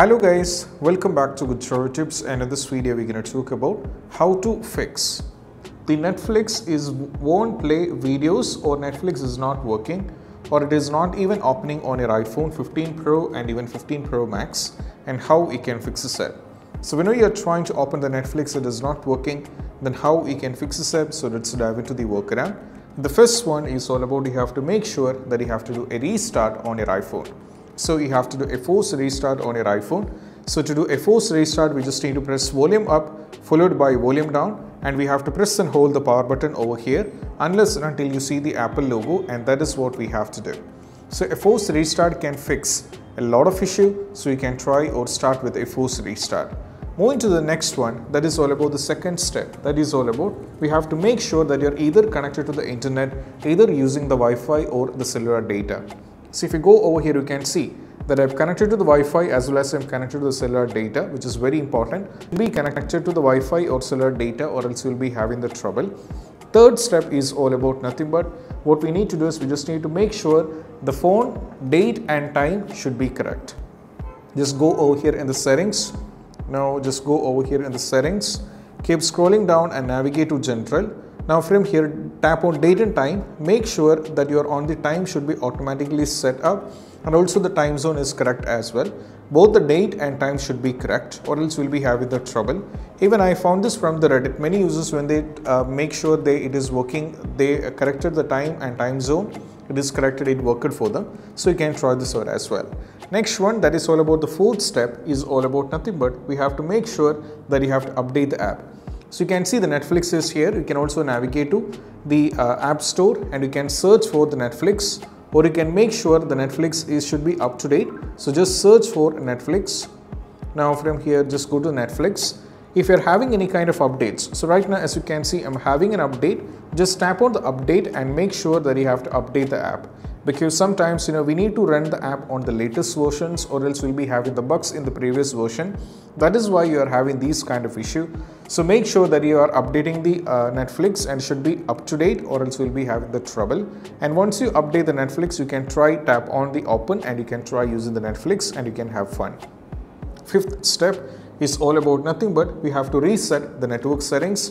Hello guys, welcome back to Get Droid Tips and in this video we're going to talk about how to fix the Netflix is won't play videos or Netflix is not working or it is not even opening on your iPhone 15 Pro and even 15 Pro Max and how you can fix this app. So whenever you're trying to open the Netflix it is not working then how you can fix this app so let's dive into the workaround. The first one is all about you have to make sure that you have to do a restart on your iPhone. So you have to do a force restart on your iPhone. So to do a force restart, we just need to press volume up followed by volume down and we have to press and hold the power button over here unless and until you see the Apple logo and that is what we have to do. So a force restart can fix a lot of issue so you can try or start with a force restart. Moving to the next one that is all about the second step that is all about we have to make sure that you're either connected to the internet either using the Wi-Fi or the cellular data. So if you go over here, you can see that I've connected to the Wi-Fi as well as I'm connected to the cellular data, which is very important. Be connected to the Wi-Fi or cellular data or else you'll be having the trouble. Third step is all about nothing but what we need to do is we just need to make sure the phone date and time should be correct. Just go over here in the settings. Now just go over here in the settings. Keep scrolling down and navigate to general now from here tap on date and time, make sure that you are on the time should be automatically set up and also the time zone is correct as well. Both the date and time should be correct or else we'll be having the trouble. Even I found this from the Reddit. Many users when they uh, make sure they it is working, they corrected the time and time zone. It is corrected, it worked for them. So you can try this out as well. Next one that is all about the fourth step is all about nothing but we have to make sure that you have to update the app. So you can see the Netflix is here. You can also navigate to the uh, App Store and you can search for the Netflix or you can make sure the Netflix is should be up to date. So just search for Netflix. Now from here just go to Netflix. If you're having any kind of updates, so right now as you can see I'm having an update, just tap on the update and make sure that you have to update the app because sometimes you know we need to run the app on the latest versions or else we'll be having the bugs in the previous version. That is why you are having these kind of issue. So make sure that you are updating the uh, netflix and should be up to date or else we'll be having the trouble. And once you update the netflix you can try tap on the open and you can try using the netflix and you can have fun. Fifth step is all about nothing but we have to reset the network settings.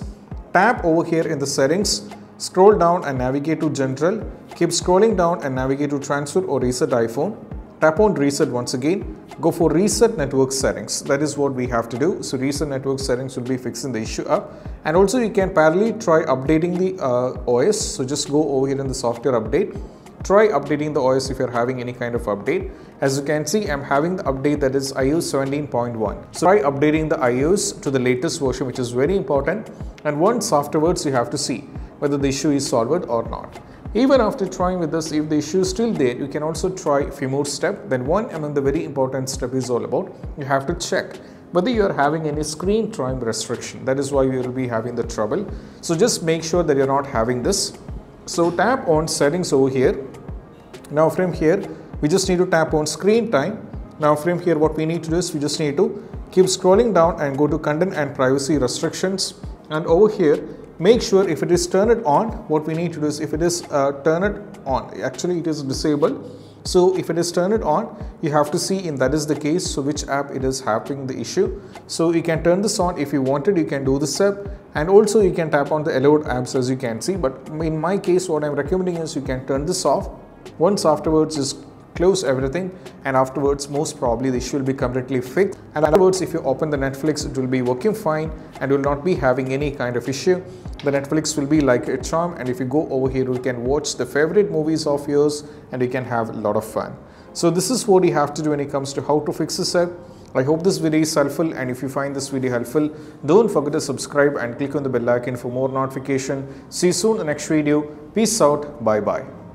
Tap over here in the settings Scroll down and navigate to General. Keep scrolling down and navigate to Transfer or Reset iPhone. Tap on Reset once again. Go for Reset Network Settings. That is what we have to do. So Reset Network Settings will be fixing the issue up. And also you can parallelly try updating the uh, OS. So just go over here in the software update. Try updating the OS if you're having any kind of update. As you can see, I'm having the update that is iOS 17.1. So try updating the iOS to the latest version, which is very important. And once afterwards, you have to see whether the issue is solved or not. Even after trying with this, if the issue is still there, you can also try a few more steps. Then one among the very important step is all about, you have to check whether you are having any screen time restriction. That is why you will be having the trouble. So just make sure that you're not having this. So tap on settings over here. Now from here, we just need to tap on screen time. Now from here, what we need to do is we just need to keep scrolling down and go to content and privacy restrictions. And over here, make sure if it is turned on what we need to do is if it is uh, turn it on actually it is disabled. So if it is turned on you have to see in that is the case so which app it is having the issue. So you can turn this on if you wanted you can do this step and also you can tap on the allowed apps as you can see. But in my case what i'm recommending is you can turn this off. Once afterwards just close everything. And afterwards most probably the issue will be completely fixed. And afterwards if you open the Netflix it will be working fine and will not be having any kind of issue. The Netflix will be like a charm and if you go over here you can watch the favorite movies of yours and you can have a lot of fun. So this is what you have to do when it comes to how to fix this app. I hope this video is helpful and if you find this video helpful, don't forget to subscribe and click on the bell icon for more notification. See you soon in the next video. Peace out. Bye bye.